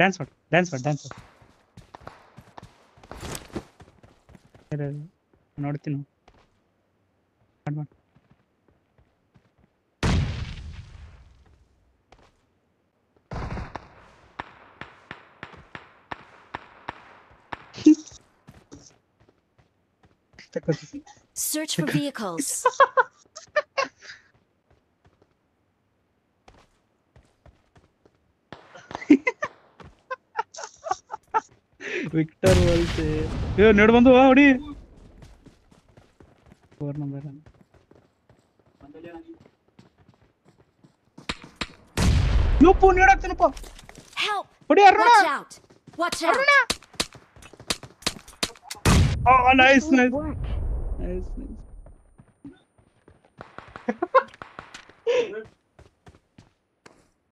Dance ಮಾಡು dance ಮಾಡು dance ನೋಡ್ತೀನಿ ಮಾಡ್ ಮಾಡ್ ತಕ್ಕೊತೀನಿ. Search for vehicles. ವಿಕ್ಟರ್ ವಲ್ಸೆ ಏ ನಡ್ ಬಂದು ಹೊಡಿ ಫೋರ್ ನಂಬರ್ ಯಪ್ಪು ನೀಡಾಕ್ತೀನಪ್ಪ Help! ಹೊಡಿ Aruna Watch out! Watch out! Nice nice Work. Nice nice